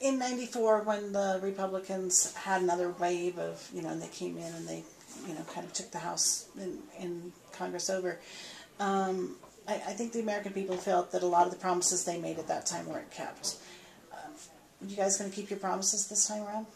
in '94, when the Republicans had another wave of, you know, and they came in and they, you know, kind of took the House and, Congress over. Um, I, I, think the American people felt that a lot of the promises they made at that time weren't kept. Um, you guys going to keep your promises this time around?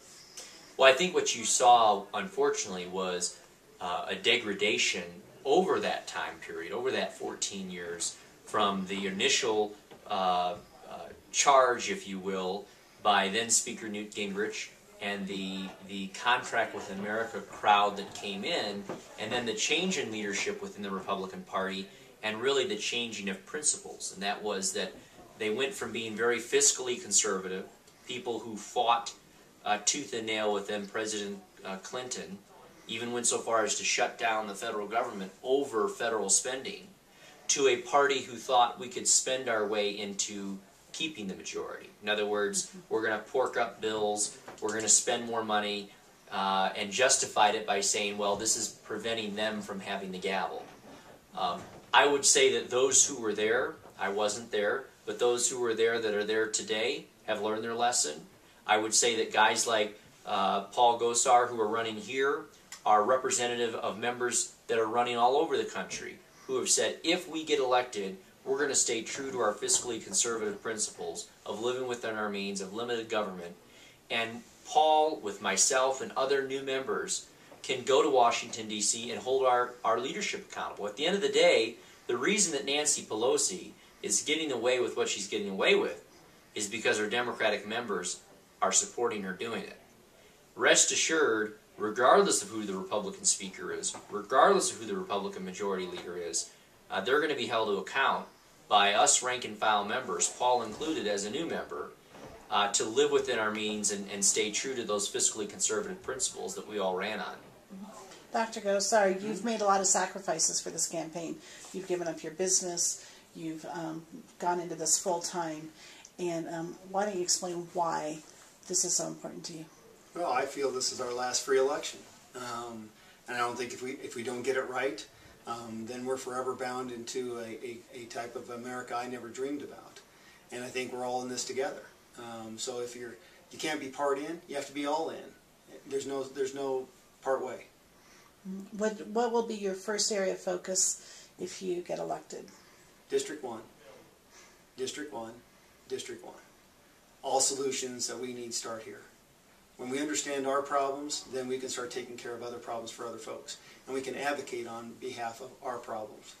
Well, I think what you saw, unfortunately, was uh, a degradation over that time period, over that 14 years, from the initial uh, uh, charge, if you will, by then Speaker Newt Gingrich and the the contract with America crowd that came in, and then the change in leadership within the Republican Party, and really the changing of principles. And that was that they went from being very fiscally conservative, people who fought uh, tooth and nail with then President uh, Clinton, even went so far as to shut down the federal government over federal spending, to a party who thought we could spend our way into keeping the majority. In other words, we're going to pork up bills, we're going to spend more money, uh, and justified it by saying, well, this is preventing them from having the gavel. Um, I would say that those who were there, I wasn't there, but those who were there that are there today have learned their lesson. I would say that guys like uh, Paul Gosar, who are running here, are representative of members that are running all over the country who have said, if we get elected, we're going to stay true to our fiscally conservative principles of living within our means, of limited government. And Paul, with myself and other new members, can go to Washington, D.C. and hold our, our leadership accountable. At the end of the day, the reason that Nancy Pelosi is getting away with what she's getting away with is because her Democratic members are supporting her doing it. Rest assured, regardless of who the Republican Speaker is, regardless of who the Republican Majority Leader is, uh, they're going to be held to account by us rank and file members, Paul included as a new member, uh, to live within our means and, and stay true to those fiscally conservative principles that we all ran on. Dr. Gosar, you've made a lot of sacrifices for this campaign. You've given up your business, you've um, gone into this full time, and um, why don't you explain why this is so important to you? Well, I feel this is our last free election, um, and I don't think if we if we don't get it right, um, then we're forever bound into a, a, a, type of America I never dreamed about. And I think we're all in this together. Um, so if you're you can't be part in, you have to be all in. There's no there's no part way. What what will be your first area of focus if you get elected? District one. District one. District one. All solutions that we need start here. When we understand our problems, then we can start taking care of other problems for other folks. And we can advocate on behalf of our problems.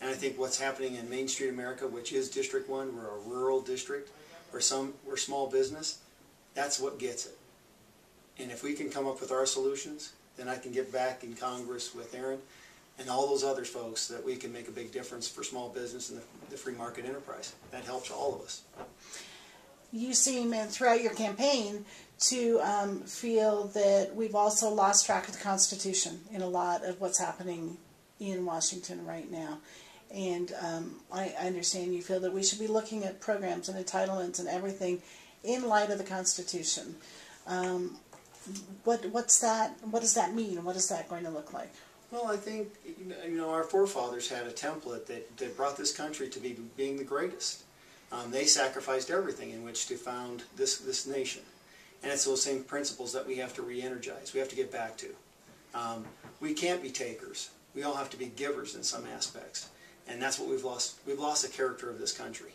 And I think what's happening in Main Street America, which is District 1, we're a rural district, we're, some, we're small business, that's what gets it. And if we can come up with our solutions, then I can get back in Congress with Aaron and all those other folks that we can make a big difference for small business and the, the free market enterprise. That helps all of us. You seem, and throughout your campaign, to um, feel that we've also lost track of the Constitution in a lot of what's happening in Washington right now. And um, I, I understand you feel that we should be looking at programs and entitlements and everything in light of the Constitution. Um, what what's that? What does that mean? What is that going to look like? Well, I think you know our forefathers had a template that, that brought this country to be being the greatest. Um, they sacrificed everything in which to found this this nation. And it's those same principles that we have to re-energize. We have to get back to. Um, we can't be takers. We all have to be givers in some aspects. And that's what we've lost. We've lost the character of this country.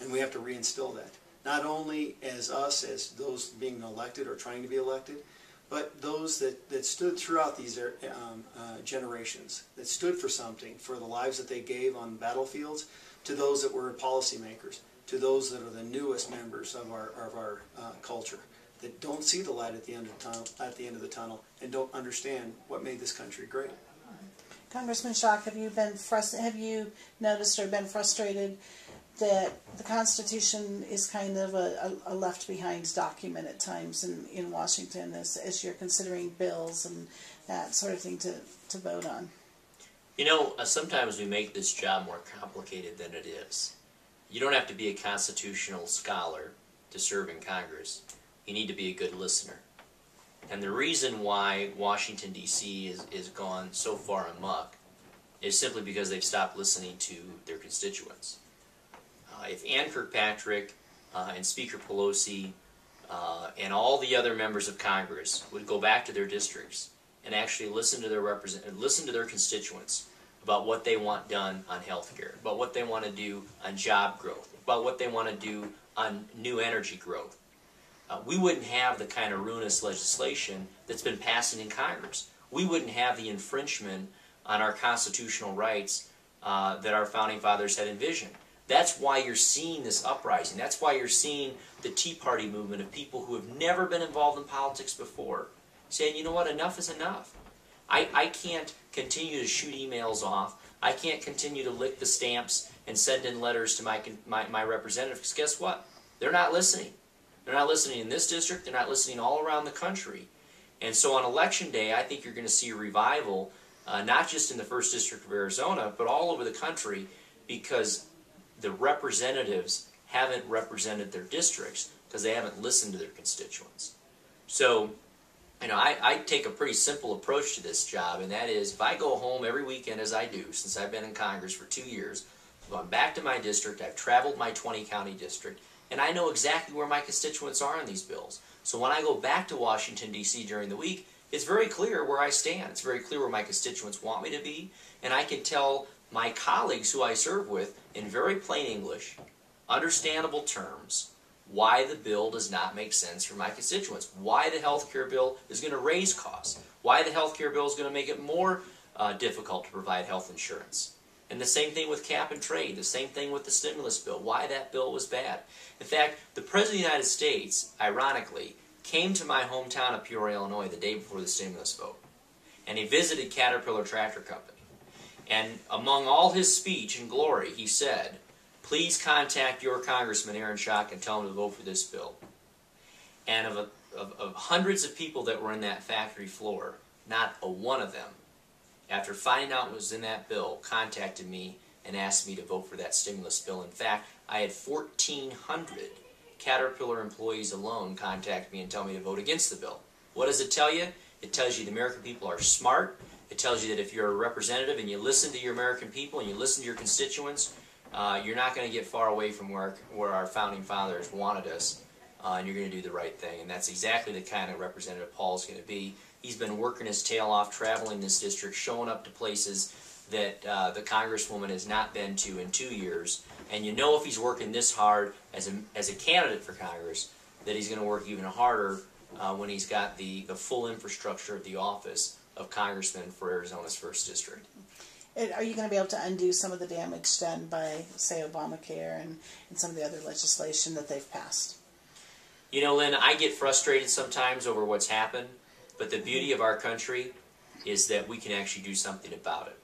And we have to reinstill that. Not only as us, as those being elected or trying to be elected, but those that, that stood throughout these er, um, uh, generations, that stood for something, for the lives that they gave on battlefields, to those that were policymakers, to those that are the newest members of our, of our uh, culture that don't see the light at the end of the tunnel, at the end of the tunnel, and don't understand what made this country great. Congressman Schock, have you been have you noticed or been frustrated that the Constitution is kind of a, a, left behind document at times in, in Washington as, as you're considering bills and that sort of thing to, to vote on? You know, uh, sometimes we make this job more complicated than it is. You don't have to be a constitutional scholar to serve in Congress you need to be a good listener. And the reason why Washington, D.C. Is, is gone so far amok is simply because they've stopped listening to their constituents. Uh, if Ann Kirkpatrick uh, and Speaker Pelosi uh, and all the other members of Congress would go back to their districts and actually listen to their represent listen to their constituents about what they want done on health care, about what they want to do on job growth, about what they want to do on new energy growth. Uh, we wouldn't have the kind of ruinous legislation that's been passing in Congress. We wouldn't have the infringement on our constitutional rights uh, that our founding fathers had envisioned. That's why you're seeing this uprising. That's why you're seeing the Tea Party movement of people who have never been involved in politics before saying, you know what, enough is enough. I, I can't continue to shoot emails off. I can't continue to lick the stamps and send in letters to my, my, my representatives because guess what? They're not listening. They're not listening in this district. They're not listening all around the country. And so on election day, I think you're going to see a revival, uh, not just in the 1st District of Arizona, but all over the country because the representatives haven't represented their districts because they haven't listened to their constituents. So you know, I, I take a pretty simple approach to this job, and that is if I go home every weekend as I do since I've been in Congress for two years, I've gone back to my district, I've traveled my 20 county district, and I know exactly where my constituents are on these bills. So when I go back to Washington, D.C. during the week, it's very clear where I stand. It's very clear where my constituents want me to be, and I can tell my colleagues who I serve with in very plain English, understandable terms, why the bill does not make sense for my constituents, why the health care bill is going to raise costs, why the health care bill is going to make it more uh, difficult to provide health insurance. And the same thing with cap and trade, the same thing with the stimulus bill, why that bill was bad. In fact, the President of the United States, ironically, came to my hometown of Peoria, Illinois the day before the stimulus vote. And he visited Caterpillar Tractor Company. And among all his speech and glory, he said, please contact your congressman, Aaron Schock, and tell him to vote for this bill. And of, a, of, of hundreds of people that were in that factory floor, not a one of them, after finding out what was in that bill, contacted me and asked me to vote for that stimulus bill. In fact, I had 1,400 Caterpillar employees alone contact me and tell me to vote against the bill. What does it tell you? It tells you the American people are smart. It tells you that if you're a representative and you listen to your American people and you listen to your constituents, uh, you're not going to get far away from where, where our founding fathers wanted us, uh, and you're going to do the right thing. And that's exactly the kind of representative Paul's going to be. He's been working his tail off, traveling this district, showing up to places that uh, the Congresswoman has not been to in two years. And you know if he's working this hard as a, as a candidate for Congress, that he's going to work even harder uh, when he's got the, the full infrastructure of the office of Congressman for Arizona's 1st District. Are you going to be able to undo some of the damage done by, say, Obamacare and, and some of the other legislation that they've passed? You know, Lynn, I get frustrated sometimes over what's happened, but the beauty of our country is that we can actually do something about it.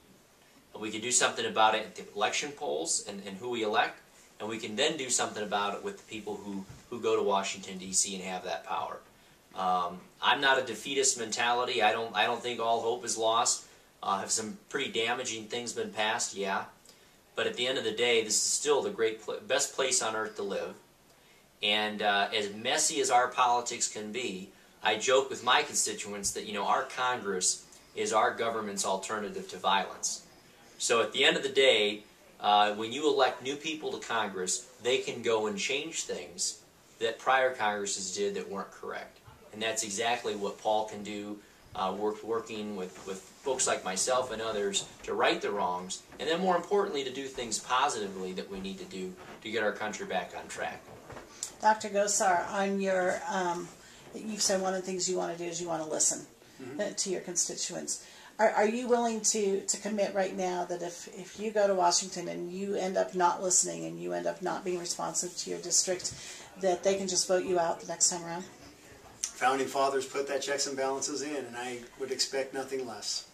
We can do something about it at the election polls and, and who we elect, and we can then do something about it with the people who, who go to Washington, D.C. and have that power. Um, I'm not a defeatist mentality. I don't, I don't think all hope is lost. Uh, have some pretty damaging things been passed? Yeah. But at the end of the day, this is still the great pl best place on earth to live. And uh, as messy as our politics can be, I joke with my constituents that, you know, our Congress is our government's alternative to violence. So at the end of the day, uh, when you elect new people to Congress, they can go and change things that prior Congresses did that weren't correct. And that's exactly what Paul can do uh, worked working with, with folks like myself and others to right the wrongs, and then more importantly, to do things positively that we need to do to get our country back on track. Dr. Gosar, on your, um, you've said one of the things you want to do is you want to listen mm-hmm. to your constituents. Are, are you willing to, to commit right now that if, if you go to Washington and you end up not listening and you end up not being responsive to your district, that they can just vote you out the next time around? founding fathers put that checks and balances in, and I would expect nothing less.